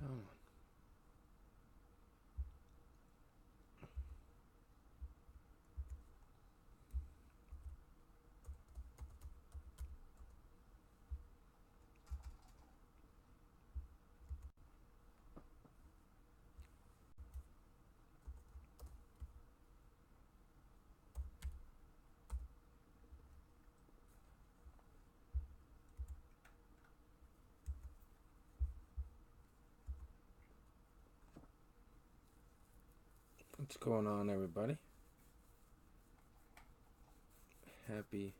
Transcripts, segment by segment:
Come What's going on, everybody? Happy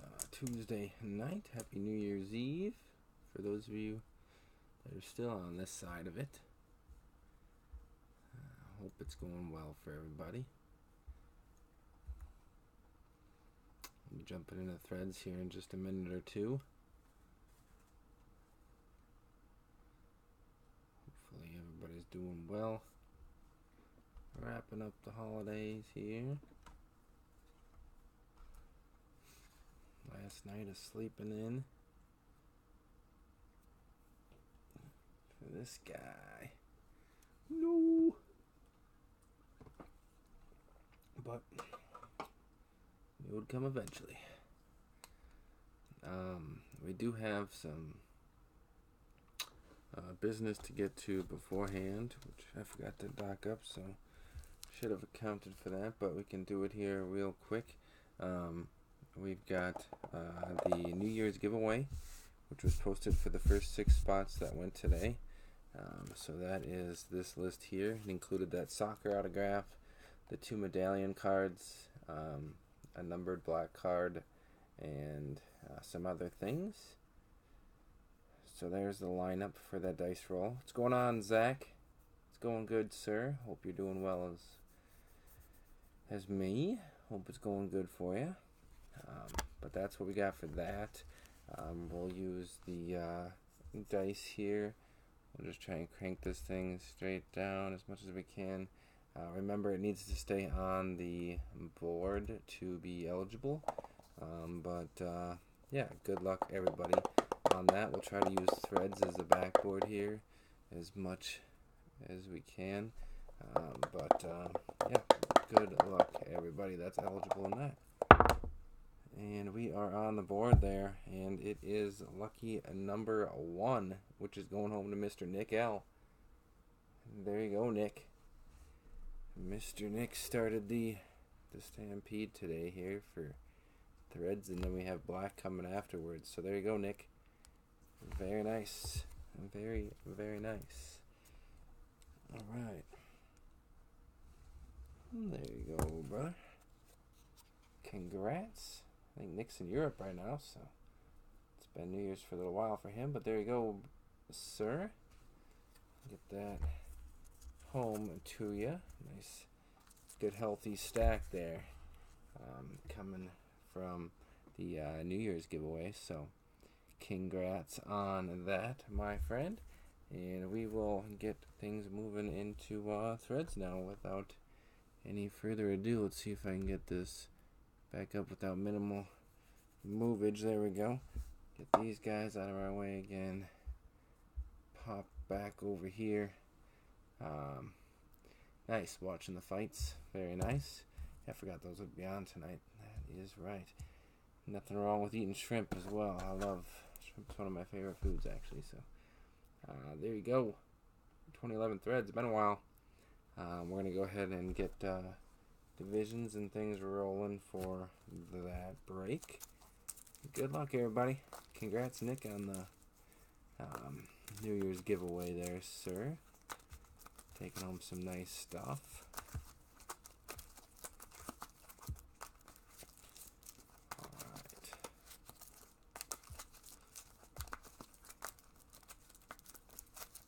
uh, Tuesday night. Happy New Year's Eve for those of you that are still on this side of it. I uh, hope it's going well for everybody. I'll be jumping into threads here in just a minute or two. Hopefully, everybody's doing well wrapping up the holidays here. Last night of sleeping in. For this guy. No. But it would come eventually. Um, we do have some uh, business to get to beforehand, which I forgot to dock up, so should have accounted for that, but we can do it here real quick. Um, we've got uh, the New Year's giveaway, which was posted for the first six spots that went today. Um, so that is this list here. It included that soccer autograph, the two medallion cards, um, a numbered black card, and uh, some other things. So there's the lineup for that dice roll. What's going on, Zach? It's going good, sir. Hope you're doing well as as me. Hope it's going good for you. Um, but that's what we got for that. Um, we'll use the uh, dice here. We'll just try and crank this thing straight down as much as we can. Uh, remember, it needs to stay on the board to be eligible. Um, but uh, yeah, good luck everybody on that. We'll try to use threads as a backboard here as much as we can. Um, but uh, yeah, good luck, everybody that's eligible in that. And we are on the board there, and it is lucky number one, which is going home to Mr. Nick L. There you go, Nick. Mr. Nick started the the stampede today here for threads, and then we have black coming afterwards. So there you go, Nick. Very nice. Very, very nice. All right. There you go, brother. Congrats. I think Nick's in Europe right now, so it's been New Year's for a little while for him. But there you go, sir. Get that home to you. Nice, good, healthy stack there um, coming from the uh, New Year's giveaway. So, congrats on that, my friend. And we will get things moving into uh, threads now without any further ado, let's see if I can get this back up without minimal movage. There we go. Get these guys out of our way again. Pop back over here. Um, nice watching the fights. Very nice. I forgot those would be on tonight. That is right. Nothing wrong with eating shrimp as well. I love. It's one of my favorite foods actually. So uh, there you go. 2011 threads. Been a while. Um, we're going to go ahead and get uh, divisions and things rolling for that break. Good luck, everybody. Congrats, Nick, on the um, New Year's giveaway there, sir. Taking home some nice stuff.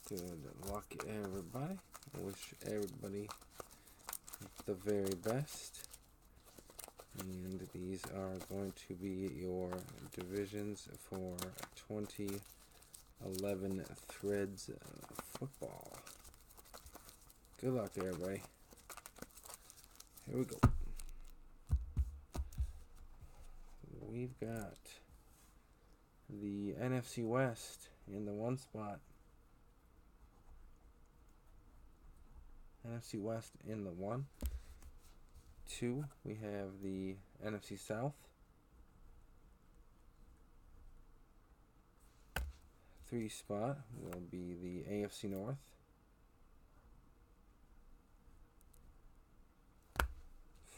Good luck, everybody wish everybody the very best. And these are going to be your divisions for 2011 Threads uh, football. Good luck, everybody. Here we go. We've got the NFC West in the one spot. NFC West in the one. Two, we have the NFC South. Three spot will be the AFC North.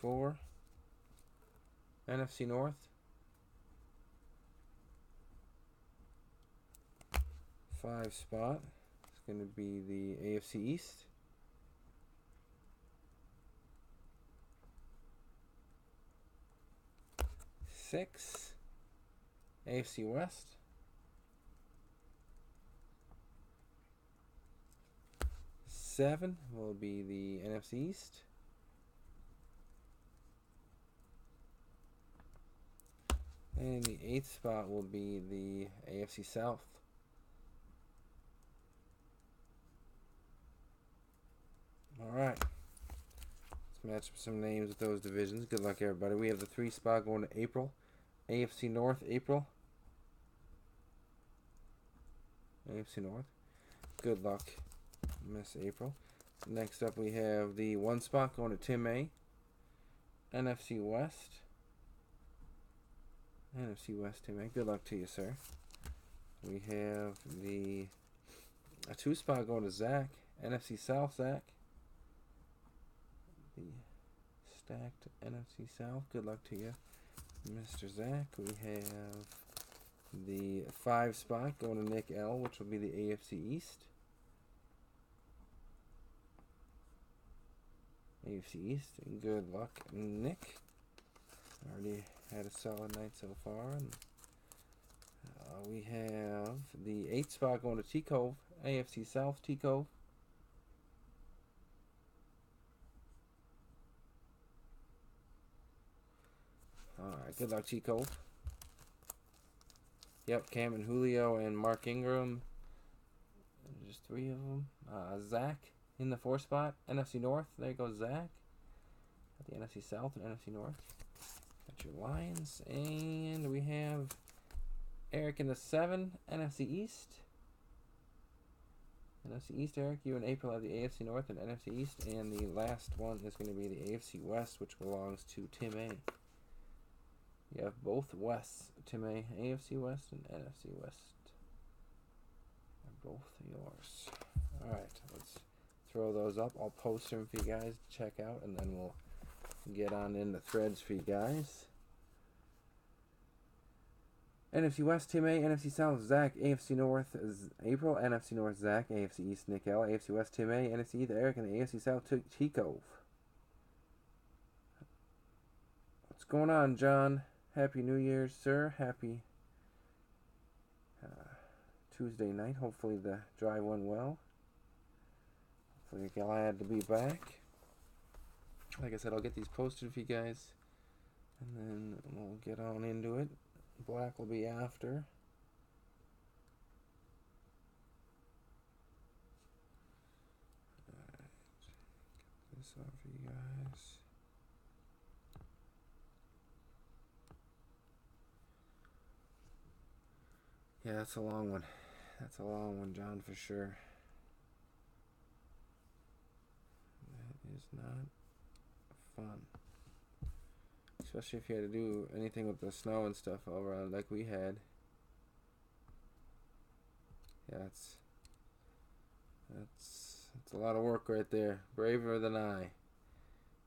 Four, NFC North. Five spot is going to be the AFC East. Six, AFC West. Seven will be the NFC East. And the eighth spot will be the AFC South. All right. Match up some names with those divisions. Good luck, everybody. We have the three spot going to April. AFC North, April. AFC North. Good luck, Miss April. Next up, we have the one spot going to Tim A. NFC West. NFC West, Tim A. Good luck to you, sir. We have the a two spot going to Zach. NFC South, Zach. The stacked NFC South. Good luck to you, Mr. Zach. We have the five spot going to Nick L, which will be the AFC East. AFC East. Good luck, Nick. Already had a solid night so far. And, uh, we have the eight spot going to T Cove, AFC South, T Cove. Alright, good luck, Cove. Yep, Cam and Julio and Mark Ingram. Just three of them. Uh, Zach in the four spot. NFC North. There goes Zach. At the NFC South and NFC North. Got your Lions. And we have Eric in the seven. NFC East. NFC East, Eric. You and April have the AFC North and NFC East. And the last one is going to be the AFC West, which belongs to Tim A. You have both Wests, Tim A, AFC West and NFC West. They're both yours. Alright, let's throw those up. I'll post them for you guys to check out, and then we'll get on into threads for you guys. NFC West, Tim A, NFC South, Zach, AFC North, Z- April, NFC North, Zach, AFC East, Nick L, AFC West, Tim A, NFC East, Eric, and the AFC South, T Cove. What's going on, John? Happy New Year's, sir. Happy uh, Tuesday night. Hopefully the drive went well. Hopefully you're glad to be back. Like I said, I'll get these posted for you guys. And then we'll get on into it. Black will be after. Get this off for you guys. Yeah, that's a long one. That's a long one, John, for sure. That is not fun. Especially if you had to do anything with the snow and stuff all around like we had. Yeah, that's that's that's a lot of work right there. Braver than I.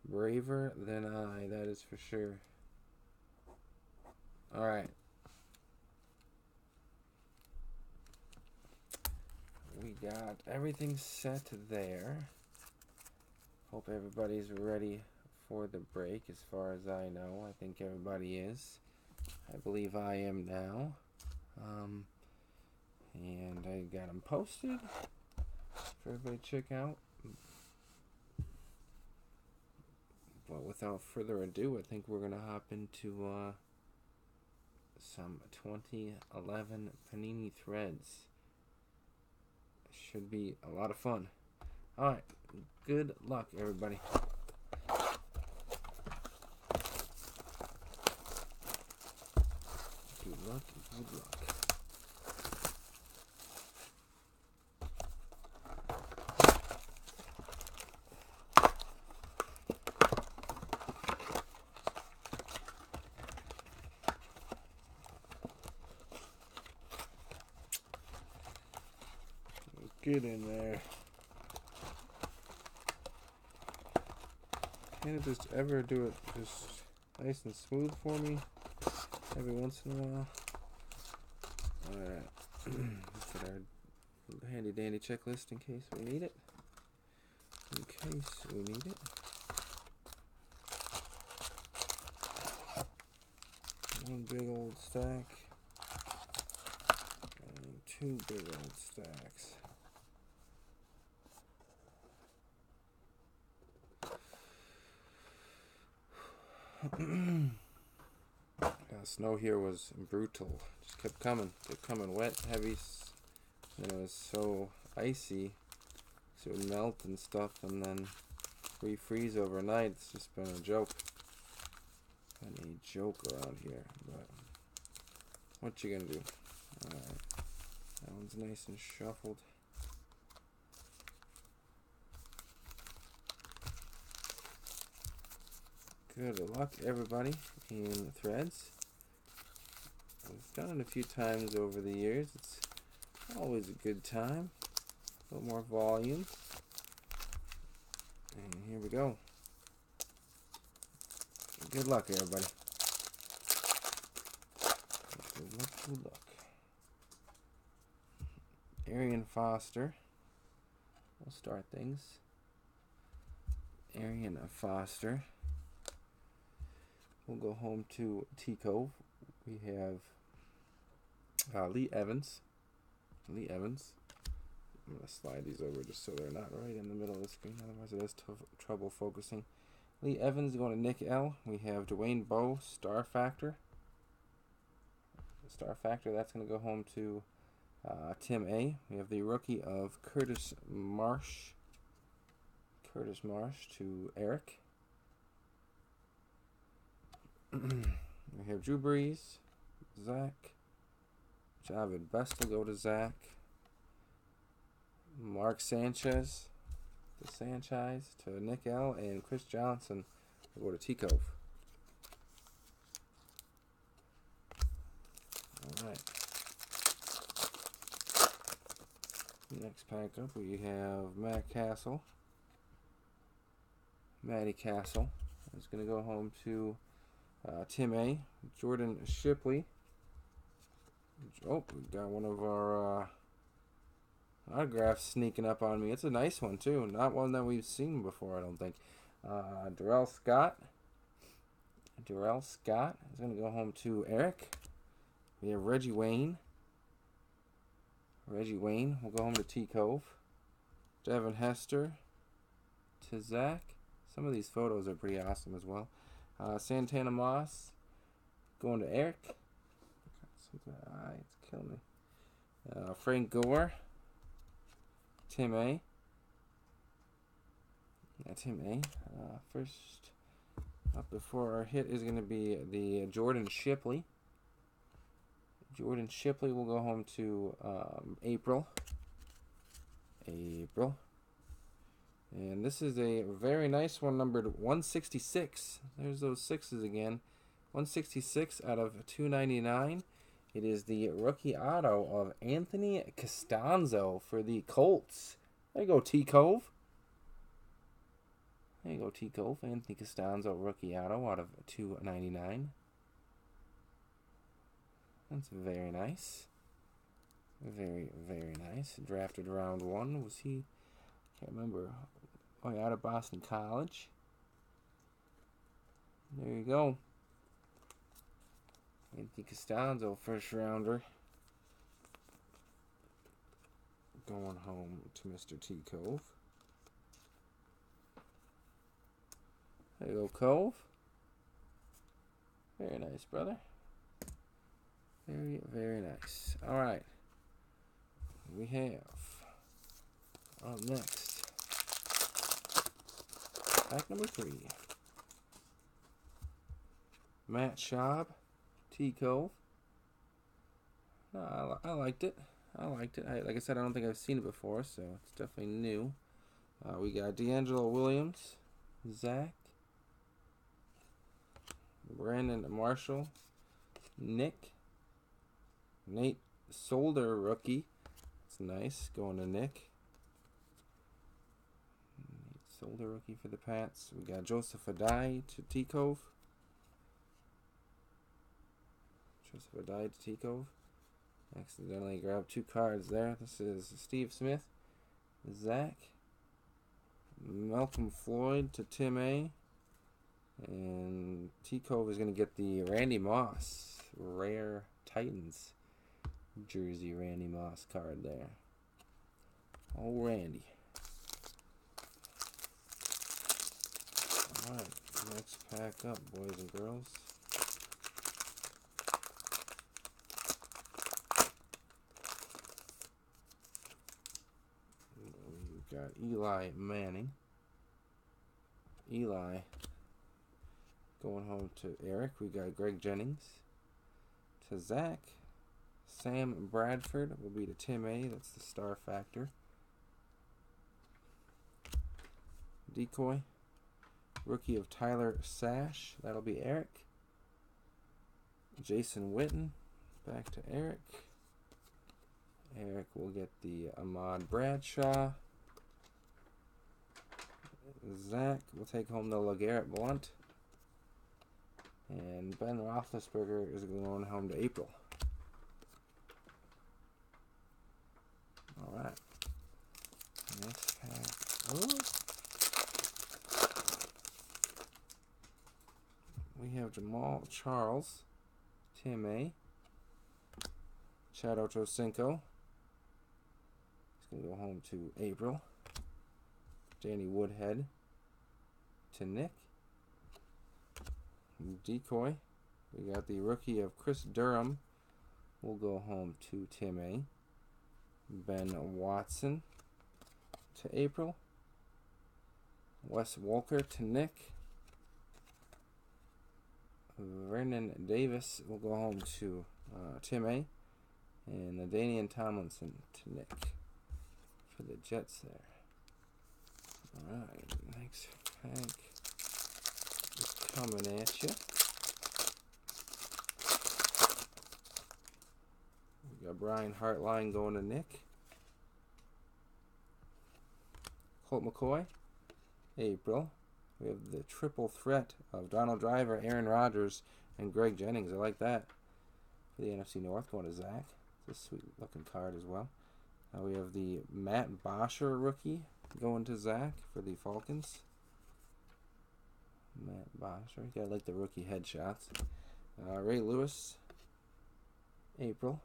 Braver than I, that is for sure. Alright. We got everything set there. Hope everybody's ready for the break as far as I know. I think everybody is. I believe I am now. Um, and I got them posted for everybody to check out. But without further ado, I think we're going to hop into uh, some 2011 Panini Threads should be a lot of fun. Alright, good luck, everybody. Good luck, good luck. Get in there. Can it just ever do it just nice and smooth for me every once in a while? Alright. Get our handy dandy checklist in case we need it. In case we need it. One big old stack. And two big old stacks. yeah, snow here was brutal. Just kept coming, kept coming wet, heavy, and it was so icy, so it would melt and stuff, and then refreeze overnight. It's just been a joke. Been a joke around here, but what you gonna do? Alright, that one's nice and shuffled. Good luck, everybody, in threads. I've done it a few times over the years. It's always a good time. A little more volume. And here we go. Good luck, everybody. Good luck, good luck. Arian Foster. We'll start things. Arian Foster. We'll go home to T Cove. We have uh, Lee Evans. Lee Evans. I'm going to slide these over just so they're not right in the middle of the screen. Otherwise, it has trouble focusing. Lee Evans going to Nick L. We have Dwayne Bowe, Star Factor. Star Factor, that's going to go home to uh, Tim A. We have the rookie of Curtis Marsh. Curtis Marsh to Eric. we have Drew Brees, Zach, Jahvid Best will go to Zach, Mark Sanchez, the Sanchez to Nick L, and Chris Johnson will go to T Cove. All right. Next pack up, we have Matt Cassel. Matty Cassel is going to go home to uh, Tim A. Jordan Shipley. Oh, we got one of our uh, autographs sneaking up on me. It's a nice one, too. Not one that we've seen before, I don't think. Uh, Darrell Scott. Darrell Scott is going to go home to Eric. We have Reggie Wayne. Reggie Wayne will go home to T Cove. Devin Hester to Zach. Some of these photos are pretty awesome as well. Uh, Santana Moss going to Eric. Ah, it's killing me. Uh, Frank Gore. Tim A. Yeah, Tim A. Uh, first up before our hit is going to be the Jordan Shipley. Jordan Shipley will go home to um, April. April. And this is a very nice one, numbered 166. There's those sixes again. 166 out of 299. It is the rookie auto of Anthony Castonzo for the Colts. There you go, T Cove. There you go, T Cove. Anthony Castonzo, rookie auto out of 299. That's very nice. Very, very nice. Drafted round one. Was he? Can't remember Oh, out of Boston College. There you go. Anthony Castonzo, first rounder. Going home to Mr. T Cove. There you go, Cove. Very nice, brother. Very, very nice. All right. We have up next Pack number three. Matt Schaub, T Cove. No, I, I, liked it. I liked it. I, like I said, I don't think I've seen it before, so it's definitely new. Uh, we got DeAngelo Williams, Zach, Brandon Marshall, Nick, Nate Solder rookie. It's nice going to Nick. Solder rookie for the Pats. We got Joseph Addai to T Cove. Joseph Addai to T Cove. Accidentally grabbed two cards there. This is Steve Smith, Zach, Malcolm Floyd to Tim A. And T Cove is going to get the Randy Moss rare Titans jersey Randy Moss card there. Oh, Randy. Alright, next pack up, boys and girls. We've got Eli Manning. Eli going home to Eric. We got Greg Jennings. To Zach. Sam Bradford will be to Tim A. That's the star factor. Decoy. Rookie of Tyler Sash. That'll be Eric. Jason Witten. Back to Eric. Eric will get the Ahmad Bradshaw. Zach will take home the LeGarrette Blount. And Ben Roethlisberger is going home to April. All right. Next pack. Oh. We have Jamaal Charles, Tim A. Chad Ochocinco. He's going to go home to April. Danny Woodhead to Nick. Decoy. We got the rookie of Chris Durham. We'll go home to Tim A. Ben Watson to April. Wes Welker to Nick. Vernon Davis will go home to uh, Tim A. And Danian Tomlinson to Nick for the Jets there. Alright, next pack is coming at you. We got Brian Hartline going to Nick. Colt McCoy, April. We have the triple threat of Donald Driver, Aaron Rodgers, and Greg Jennings. I like that. For the NFC North going to Zach. It's a sweet looking card as well. Uh, we have the Matt Bosher rookie going to Zach for the Falcons. Matt Bosher. You gotta like the rookie headshots. Uh, Ray Lewis, April.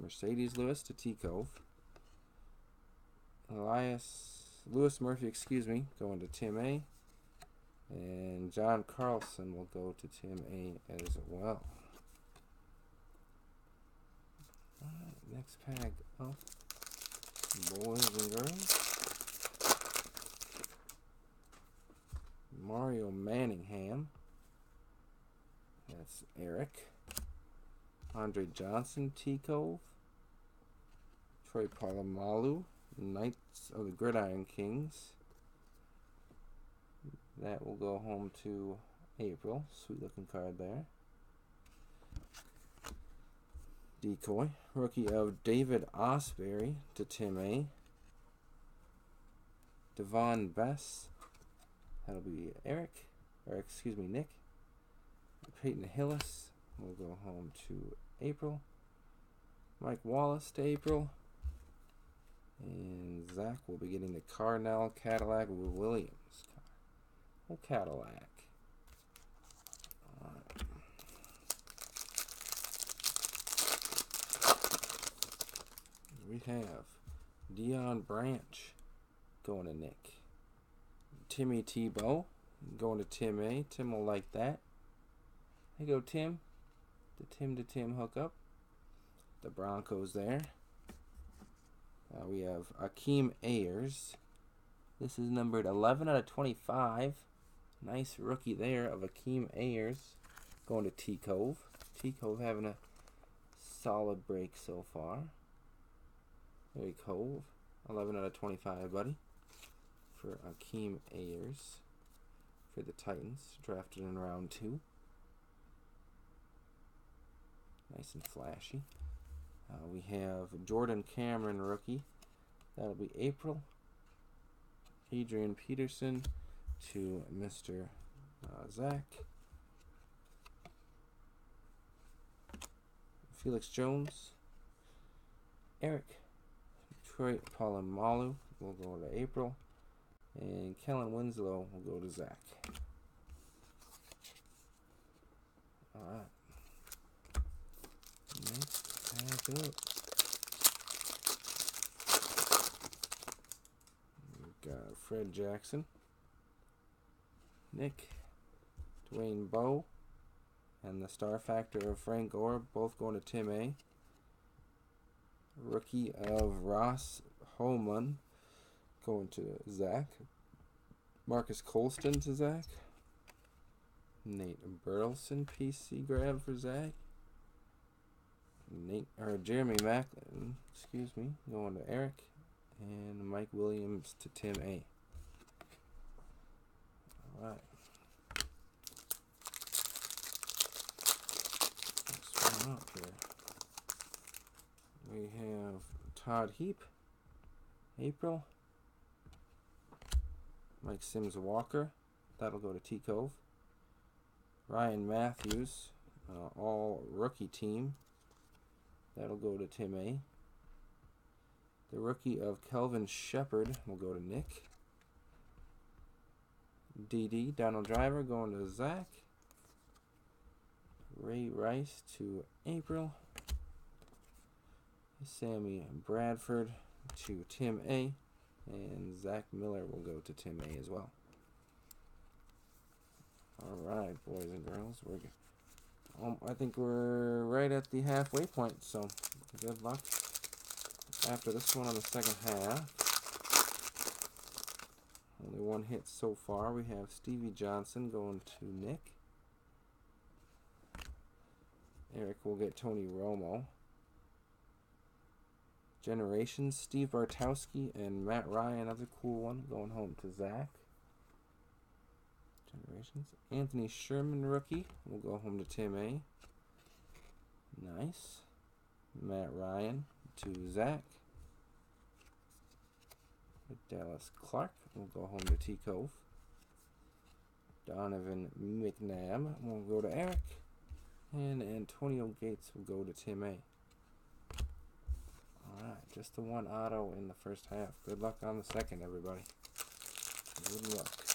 Marcedes Lewis to T Cove. Elias Louis Murphy, excuse me, going to Tim A. And John Carlson will go to Tim A as well. Next pack up boys and girls. Mario Manningham. That's Eric. Andre Johnson, T Cove. Troy Polamalu, Knights of the Gridiron Kings. That will go home to April. Sweet looking card there. Decoy. Rookie of David Ausberry to Tim A. Davone Bess. That'll be Eric. Or excuse me, Nick. Peyton Hillis will go home to April. Mike Wallace to April. And Zach will be getting the Carnell Cadillac Williams. Oh, Cadillac. We have Deion Branch going to Nick. Timmy Tebow going to Tim A. Tim will like that. There you go, Tim. The Tim to Tim hookup. The Broncos there. Uh, we have Akeem Ayers. This is numbered 11 out of 25. Nice rookie there of Akeem Ayers going to T Cove. T Cove having a solid break so far. Very Cove. 11 out of 25, buddy. For Akeem Ayers. For the Titans. Drafted in round two. Nice and flashy. Uh, we have Jordan Cameron, rookie. That'll be April. Adrian Peterson to Mr. Uh, Zach. Felix Jones. Eric. Detroit Polamalu will go to April. And Kellen Winslow will go to Zach. Alright. Next up. We've got Fred Jackson. Nick. Dwayne Bowe. And the star factor of Frank Gore, both going to Tim A. Rookie of Ross Homan going to Zach. Marques Colston to Zach. Nate Burleson PC grab for Zach. Nate or Jeremy Maclin, excuse me, going to Eric. And Mike Williams to Tim A. Alright. Next one up here. We have Todd Heap, April, Mike Sims Walker, that'll go to T Cove. Ryan Mathews, uh, all rookie team, that'll go to Tim A. The rookie of Kelvin Sheppard will go to Nick. DD, Donald Driver going to Zach. Ray Rice to April. Sammy Bradford to Tim A. And Zach Miller will go to Tim A as well. All right, boys and girls, we're um, I think we're right at the halfway point. So good luck after this one on the second half. Only one hit so far. We have Stevie Johnson going to Nick. Eric will get Tony Romo. Generations, Steve Bartkowski and Matt Ryan, another cool one, going home to Zach. Generations. Anthony Sherman, rookie, will go home to Tim A. Nice. Matt Ryan to Zach. Dallas Clark will go home to T Cove. Donovan McNabb will go to Eric. And Antonio Gates will go to Tim A. Alright, just the one auto in the first half. Good luck on the second, everybody. Good luck.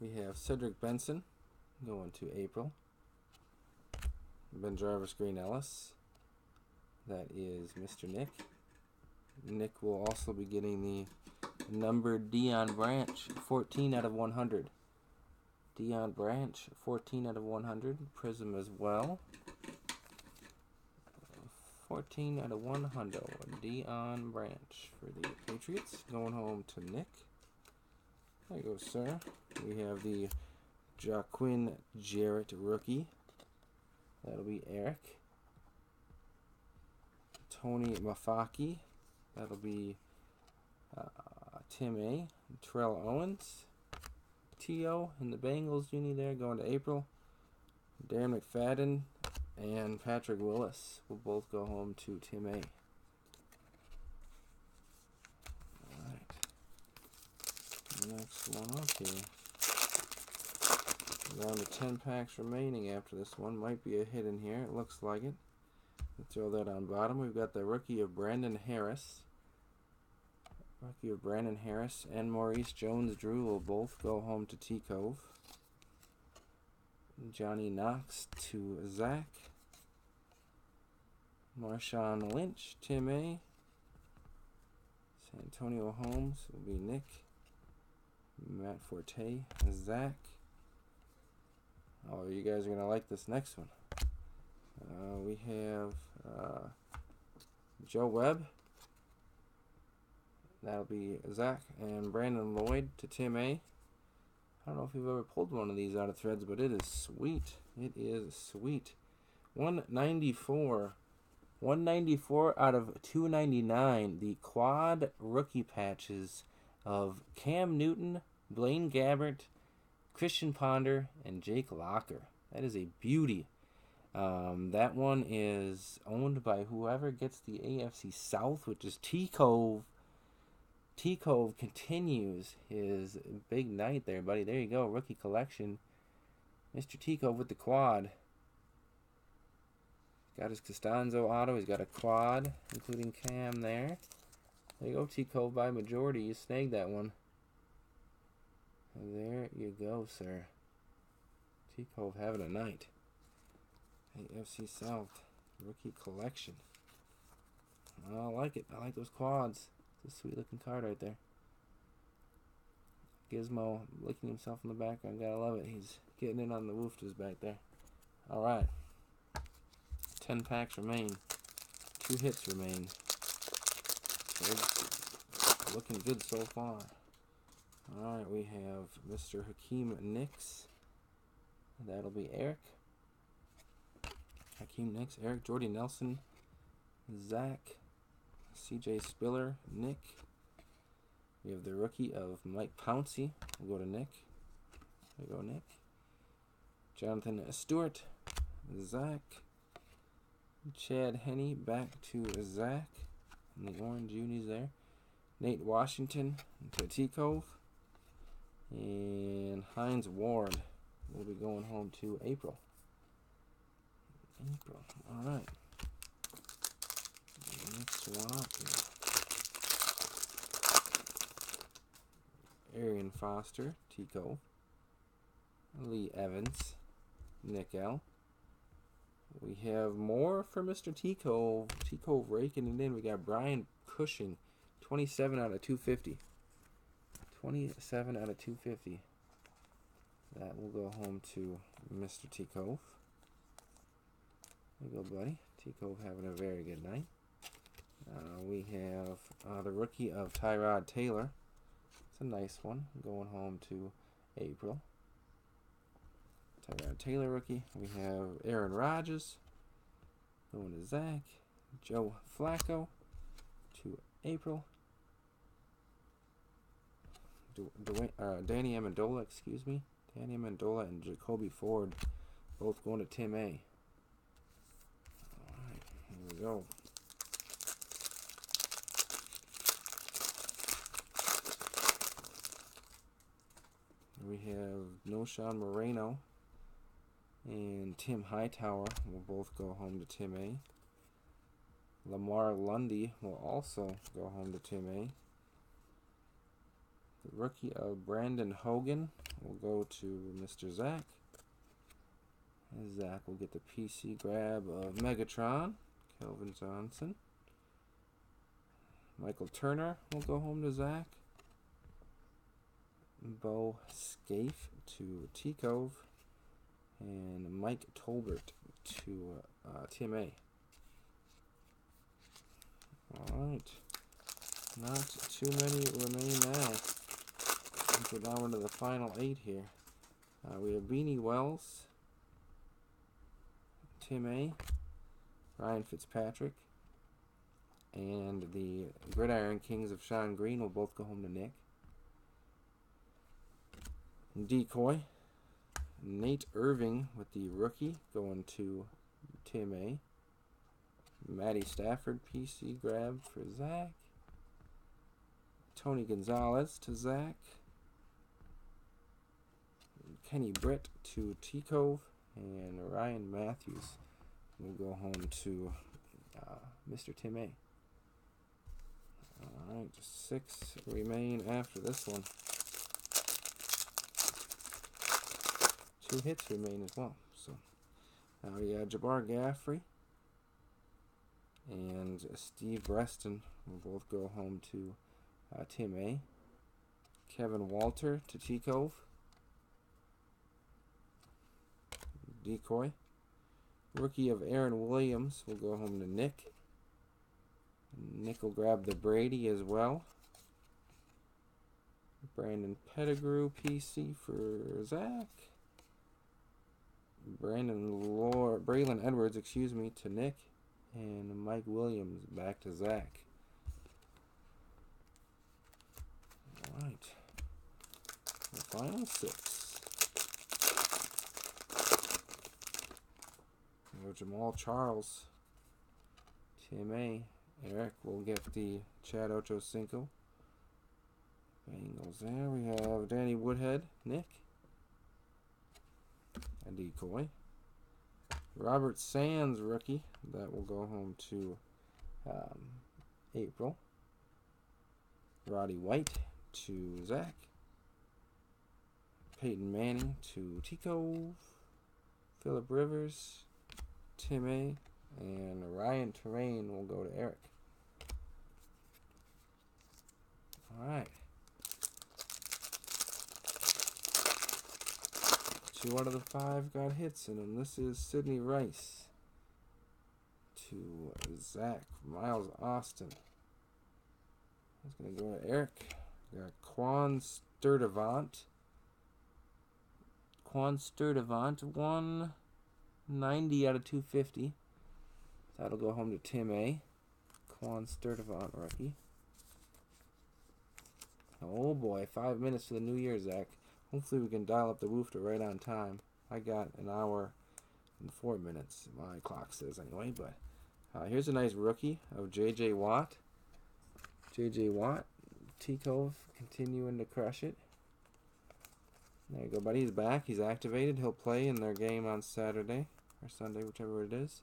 We have Cedric Benson going to April. Ben Jarvis Green Ellis. That is Mr. Nick. Nick will also be getting the numbered Deion Branch, 14 out of 100. Deion Branch, 14 out of 100. Prism as well. 14 out of 100. Deion Branch for the Patriots. Going home to Nick. There you go, sir. We have the Jaiquawn Jarrett rookie. That'll be Eric. Tony Moeaki. That'll be uh, Tim A. Terrell Owens. T.O. in the Bengals uni there going to April. Darren McFadden and Patrick Willis will both go home to Tim A. Alright. Next one up here. Down to 10 packs remaining after this one. Might be a hit in here. It looks like it. We'll throw that on bottom. We've got the rookie of Brandon Harris. Rookie of Brandon Harris and Maurice Jones-Drew will both go home to T Cove. Johnny Knox to Zach. Marshawn Lynch, Tim A. Santonio Holmes will be Nick. Matt Forte, Zach. Oh, you guys are going to like this next one. Uh, we have uh, Joe Webb. That'll be Zach and Brandon Lloyd to Tim A. I don't know if you've ever pulled one of these out of threads, but it is sweet. It is sweet. 194. 194 out of 299. The quad rookie patches of Cam Newton, Blaine Gabbert, Christian Ponder, and Jake Locker. That is a beauty. Um, that one is owned by whoever gets the AFC South, which is T Cove. T Cove continues his big night there, buddy. There you go, rookie collection. Mr. T Cove with the quad. Got his Castonzo auto. He's got a quad, including cam there. There you go, T Cove by majority. You snagged that one. There you go, sir. T Cove having a night. AFC South rookie collection. I like it. I like those quads. It's a sweet looking card right there. Gizmo licking himself in the background. Gotta love it. He's getting in on the woofers back there. All right. Ten packs remain. Two hits remain. looking good so far. All right, we have Mr. Hakeem Nicks. That'll be Eric. Hakeem Nicks, Eric, Jordy Nelson, Zach, CJ Spiller, Nick. We have the rookie of Mike Pouncey. We'll go to Nick. There we go, Nick. Jonathan Stewart, Zach, Chad Henne back to Zach. And the orange unis there. Nate Washington to T Cove. And Hines Ward will be going home to April. April. All right. Next here. Arian Foster, Tico. Lee Evans, Nick L. We have more for Mr. Tico. Tico raking it in. We got Brian Cushing, 27 out of 250. 27 out of 250. That will go home to Mr. T Cove. There you go, buddy. T Cove having a very good night. Uh, we have uh, the rookie of Tyrod Taylor. It's a nice one. Going home to April. Tyrod Taylor rookie. We have Aaron Rodgers. Going to Zach. Joe Flacco to April. Uh, Danny Amendola, excuse me. Danny Amendola and Jacoby Ford both going to Tim A. Alright, here we go. We have Knowshon Moreno and Tim Hightower will both go home to Tim A. Lamar Lundy will also go home to Tim A. The rookie of Brandon Hogan will go to Mr. Zach. Zach will get the PC grab of Megatron, Calvin Johnson. Michael Turner will go home to Zach. Bo Scaife to T Cove. And Mike Tolbert to uh, Tim A. Alright. Not too many remain now we're down into the final eight here. Uh, we have Beanie Wells, Tim A, Ryan Fitzpatrick, and the Gridiron Kings of Shonn Greene will both go home to Nick. Decoy, Nate Irving with the rookie going to Tim A. Matty Stafford PC grab for Zach. Tony Gonzalez to Zach. Kenny Britt to T Cove, and Ryan Mathews will go home to uh, Mr. Tim A. Alright, just six remain after this one. Two hits remain as well. So now we got Jabar Gaffney and Steve Breaston will both go home to uh, Tim A. Kevin Walter to T Cove. Decoy. Rookie of Aaron Williams will go home to Nick. Nick will grab the Brady as well. Brandon Pettigrew PC for Zach. Brandon Lord, Braylon Edwards, excuse me, to Nick. And Mike Williams back to Zach. All right. The final six. Jamaal Charles, Tim A. Eric will get the Chad Ochocinco. Bengals there. We have Danny Woodhead, Nick. A decoy. Robert Sands, rookie. That will go home to um, April. Roddy White to Zach. Peyton Manning to Tico. Philip Rivers, Tim A. And Ryan Torain will go to Eric. Alright. Two out of the five got hits in them. This is Sidney Rice to Zach Miles Austin. That's going to go to Eric. got Quan Sturdivant. Quan Sturdivant, 190 out of 250. That'll go home to Tim A. Quan Sturdivant rookie. Oh boy, five minutes to the new year, Zach. Hopefully we can dial up the woof to right on time. I got an hour and four minutes, my clock says anyway, but uh, here's a nice rookie of J.J. Watt. J.J. Watt, T-Cove continuing to crush it. There you go, buddy. He's back. He's activated. He'll play in their game on Saturday or Sunday, whichever it is.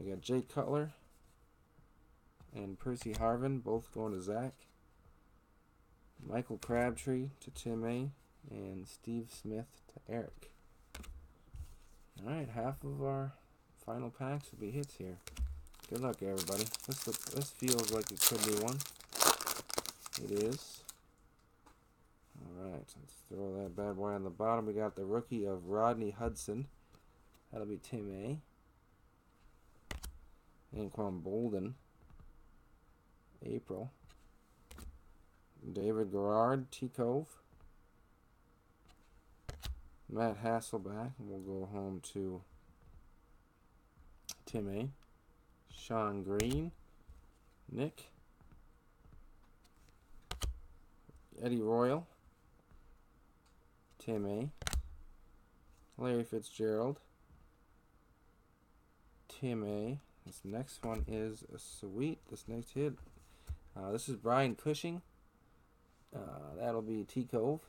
I got Jake Cutler and Percy Harvin, both going to Zach. Michael Crabtree to Tim A and Steve Smith to Eric. Alright, half of our final packs will be hits here. Good luck, everybody. This, look, this feels like it could be one. It is. Alright, let's throw that bad boy on the bottom. We got the rookie of Rodney Hudson. That'll be Tim A. Anquan Boldin. April. David Garrard, T Cove. Matt Hasselbeck, we'll go home to Tim A. Shonn Greene, Nick, Eddie Royal, Tim A. Larry Fitzgerald, Tim A. This next one is a sweet. This next hit. Uh, this is Brian Cushing. Uh, that'll be T Cove.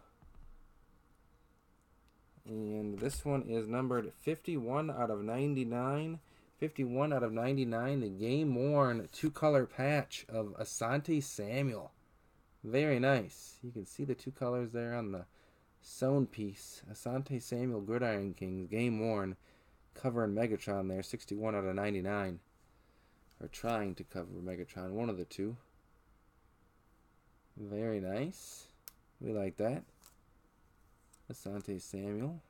And this one is numbered 51 out of 99. 51 out of 99. The game worn two color patch of Asante Samuel. Very nice. You can see the two colors there on the sewn piece. Asante Samuel Gridiron Kings. Game worn. Covering Megatron there. 61 out of 99. Or trying to cover Megatron. One of the two. Very nice. We like that. Asante Samuel.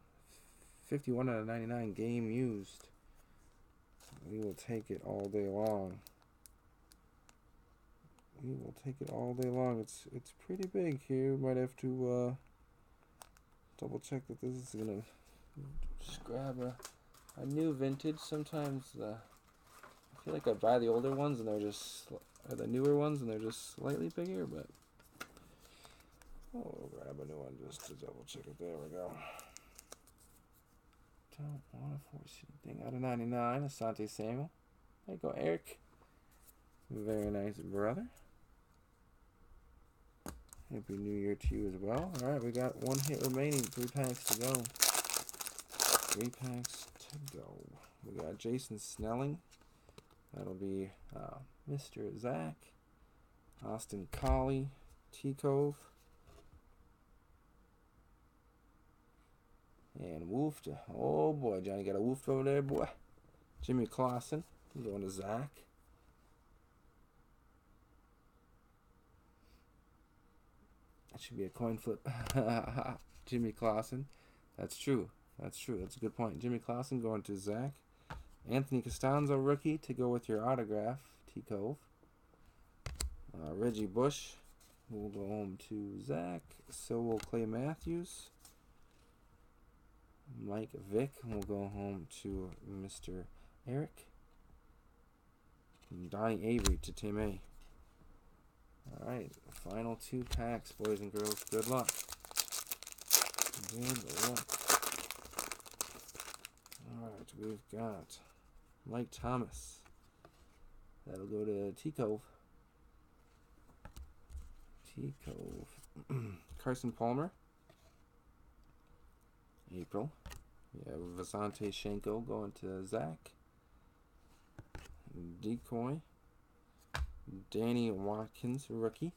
51 out of 99 game used. We will take it all day long. We will take it all day long. It's it's pretty big here. Might have to uh, double check that this is gonna just grab a, a new vintage. Sometimes uh, I feel like I buy the older ones and they're just or the newer ones and they're just slightly bigger, but Oh, grab a new one just to double check it. There we go. Don't want to force anything out of 99. Asante Samuel. There you go, Eric. Very nice, brother. Happy New Year to you as well. All right, we got one hit remaining. Three packs to go. Three packs go. We got Jason Snelling. That'll be uh, Mr. Zach. Austin Collie. T Cove. And woofed. Oh boy, Johnny got a woofed over there, boy. Jimmy Clausen. Going to Zach. That should be a coin flip. Jimmy Clausen. That's true. That's true. That's a good point. Jimmy Clausen going to Zach. Anthony Castonzo, rookie, to go with your autograph, T Cove. Uh, Reggie Bush will go home to Zach. So will Clay Matthews. Mike Vick will go home to Mr. Eric. And Donnie Avery to Tim A. Alright, final two packs, boys and girls. Good luck. Good luck. We've got Mike Thomas. That'll go to T Cove. T Cove. Carson Palmer. April. We have Visanthe Shiancoe going to Zach. Decoy. Danny Watkins, rookie.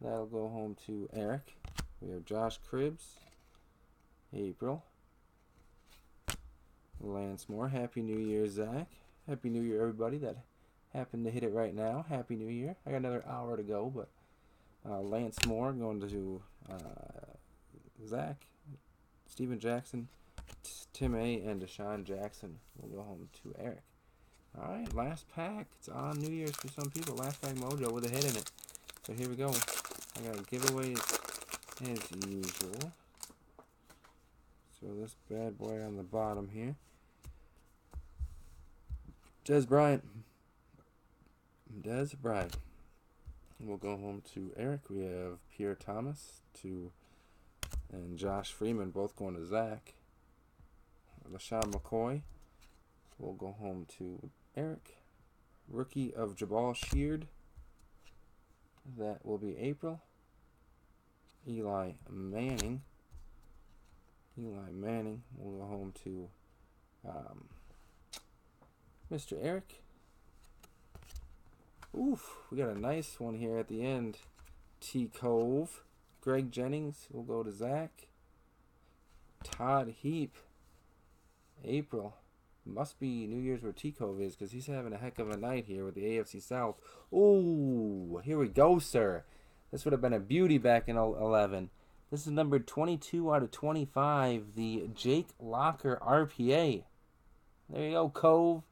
That'll go home to Eric. We have Josh Cribbs. April. Lance Moore. Happy New Year, Zach. Happy New Year, everybody that happened to hit it right now. Happy New Year. I got another hour to go, but uh, Lance Moore going to uh, Zach, Steven Jackson, Tim A, and DeSean Jackson We'll go home to Eric. All right, last pack. It's on New Year's for some people. Last pack mojo with a hit in it. So here we go. I got giveaways as usual. So this bad boy on the bottom here. Dez Bryant. Dez Bryant. We'll go home to Eric. We have Pierre Thomas to and Josh Freeman both going to Zach. LeSean McCoy We'll go home to Eric. Rookie of Jabaal Sheard. That will be April. Eli Manning. Eli Manning will go home to um, Mr. Eric. Oof, we got a nice one here at the end. T Cove. Greg Jennings We'll go to Zach. Todd Heap. April. Must be New Year's where T Cove is because he's having a heck of a night here with the AFC South. Ooh, here we go, sir. This would have been a beauty back in 11. This is number 22 out of 25, the Jake Locker RPA. There you go, Cove.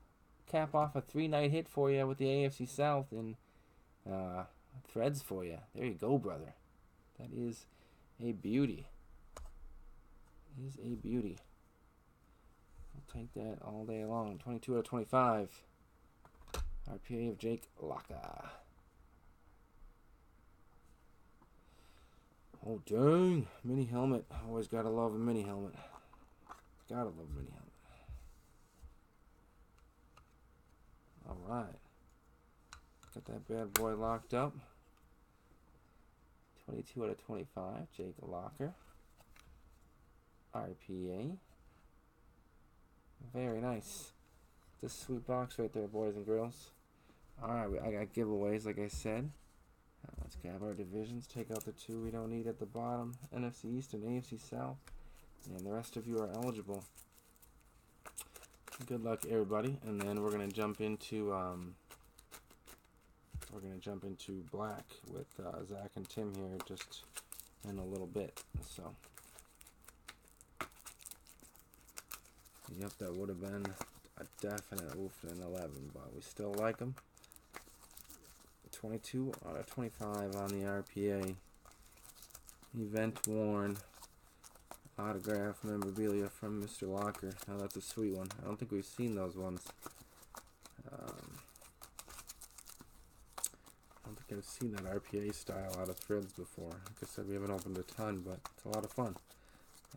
Cap off a three night hit for you with the AFC South and uh, threads for you. There you go, brother. That is a beauty. Is a beauty. I'll take that all day long. 22 out of 25. RPA of Jake Locker. Oh, dang. Mini helmet. Always gotta love a mini helmet. Gotta love a mini helmet. Alright. Got that bad boy locked up. 22 out of 25. Jake Locker. RPA. Very nice. This sweet box right there, boys and girls. Alright, I got giveaways, like I said. Uh, let's grab our divisions, take out the two we don't need at the bottom. NFC East and AFC South. And the rest of you are eligible. Good luck, everybody. And then we're to jump into... Um, we're to jump into black with uh, Zach and Tim here just in a little bit. So, yep, that would have been a definite oof in 11, but we still like them. 22 out of 25 on the RPA. Event worn autograph memorabilia from Mr. Locker. Now that's a sweet one. I don't think we've seen those ones. Um, I don't think I've seen that RPA style out of threads before. Like I said, we haven't opened a ton, but it's a lot of fun.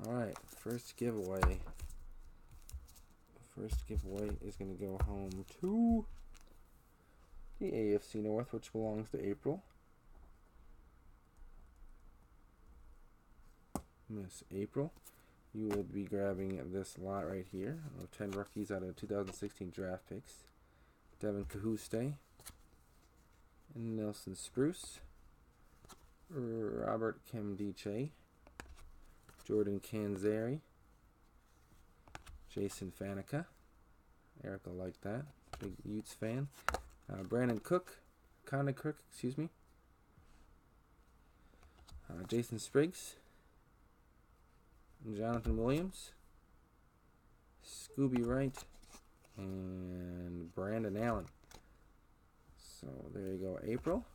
Alright, first giveaway. First giveaway is going to go home to the AFC North, which belongs to April. Miss April. You will be grabbing this lot right here of 10 rookies out of 2016 draft picks. Devin Cahuste, Nelson Spruce, Robert Nkemdiche, Jordan Canzeri, Jason Fanaika. Eric will like that. Big Utes fan. Uh, Brandon Cook, Connor Cook, excuse me. Uh, Jason Spriggs, Jonathan Williams, Scooby Wright, and Brandon Allen. So there you go, April.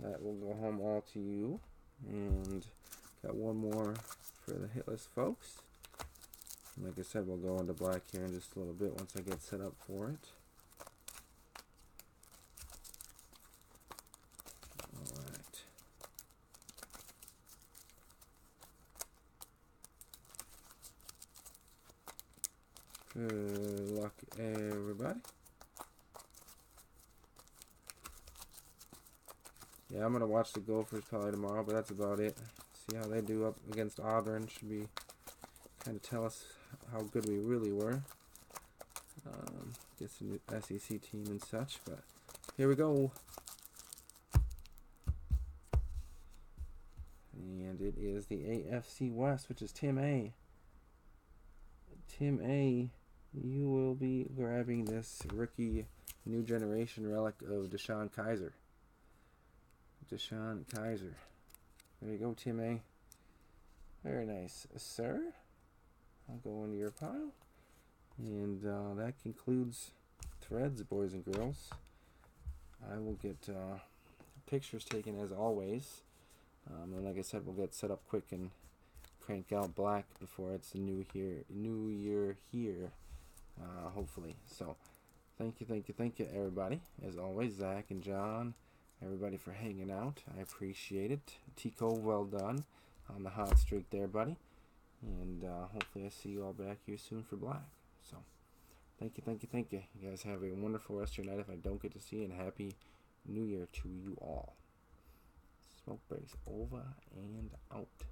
That will go home all to you. And got one more for the hitless folks. Like I said, we'll go into black here in just a little bit once I get set up for it. Good luck, everybody. Yeah, I'm gonna watch the Gophers probably tomorrow, but that's about it. See how they do up against Auburn. Should be kind of tell us how good we really were. Um, get some SEC team and such, but here we go. And it is the AFC West, which is Tim A. Tim A, you will be grabbing this rookie new generation relic of DeShone Kizer. DeShone Kizer. There you go, Tim A. Very nice, sir. I'll go into your pile. And uh, that concludes threads, boys and girls. I will get uh, pictures taken as always. Um, and like I said, we'll get set up quick and crank out black before it's the new here, new year here, uh, hopefully. So, thank you, thank you, thank you, everybody. As always, Zach and John, everybody for hanging out. I appreciate it. Tico, well done on the hot streak there, buddy. And uh, hopefully, I see you all back here soon for black. So, thank you, thank you, thank you. You guys have a wonderful rest of your night if I don't get to see you, and happy new year to you all. Smoke breaks over and out.